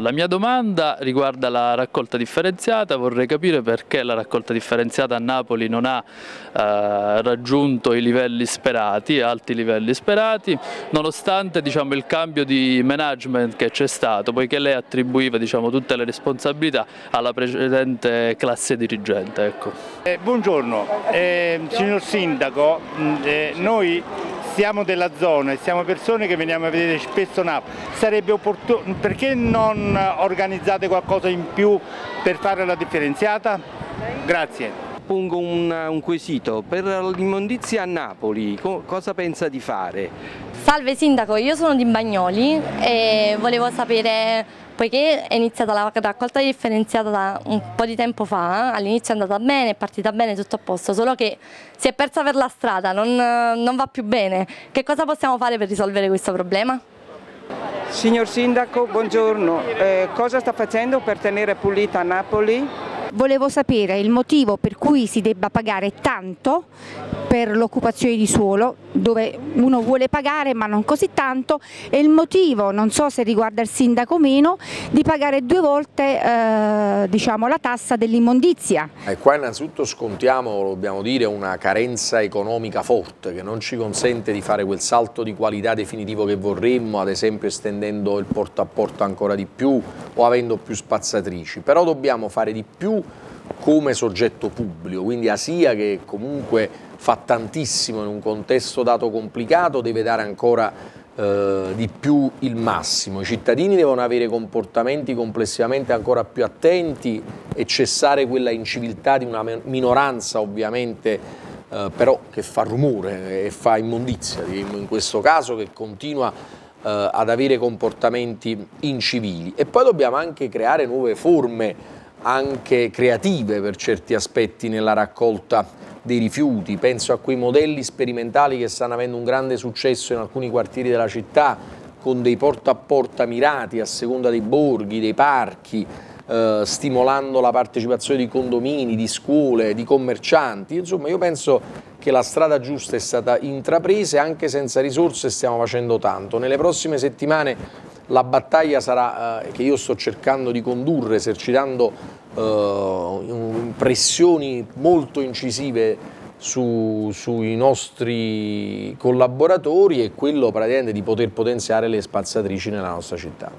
La mia domanda riguarda la raccolta differenziata, vorrei capire perché la raccolta differenziata a Napoli non ha eh, raggiunto i livelli sperati, alti livelli sperati, nonostante diciamo, il cambio di management che c'è stato, poiché lei attribuiva diciamo, tutte le responsabilità alla precedente classe dirigente. Ecco. Eh, buongiorno, eh, signor Sindaco, eh, noi siamo della zona e siamo persone che veniamo a vedere spesso Napoli, sarebbe opportuno, perché non organizzate qualcosa in più per fare la differenziata? Grazie. Pongo un, un quesito, per l'immondizia a Napoli co cosa pensa di fare? Salve Sindaco, io sono di Bagnoli e volevo sapere poiché è iniziata la raccolta differenziata da un po' di tempo fa, all'inizio è andata bene, è partita bene, tutto a posto, solo che si è persa per la strada, non, non va più bene. Che cosa possiamo fare per risolvere questo problema? Signor Sindaco, buongiorno. Eh, cosa sta facendo per tenere pulita Napoli? Volevo sapere il motivo per cui si debba pagare tanto per l'occupazione di suolo, dove uno vuole pagare ma non così tanto, e il motivo, non so se riguarda il sindaco o meno, di pagare due volte eh, diciamo, la tassa dell'immondizia. E qua innanzitutto scontiamo, dobbiamo dire, una carenza economica forte che non ci consente di fare quel salto di qualità definitivo che vorremmo, ad esempio estendendo il porta a porta ancora di più o avendo più spazzatrici, però dobbiamo fare di più come soggetto pubblico, quindi Asia che comunque fa tantissimo in un contesto dato complicato deve dare ancora eh, di più il massimo. I cittadini devono avere comportamenti complessivamente ancora più attenti e cessare quella inciviltà di una minoranza ovviamente eh, però che fa rumore e fa immondizia, in questo caso che continua eh, ad avere comportamenti incivili. E poi dobbiamo anche creare nuove forme anche creative per certi aspetti nella raccolta dei rifiuti, penso a quei modelli sperimentali che stanno avendo un grande successo in alcuni quartieri della città con dei porta a porta mirati a seconda dei borghi, dei parchi, eh, stimolando la partecipazione di condomini, di scuole, di commercianti, insomma io penso che la strada giusta è stata intrapresa e anche senza risorse stiamo facendo tanto. Nelle prossime settimane la battaglia sarà, eh, che io sto cercando di condurre esercitando eh, pressioni molto incisive su, sui nostri collaboratori e quello praticamente di poter potenziare le spazzatrici nella nostra città.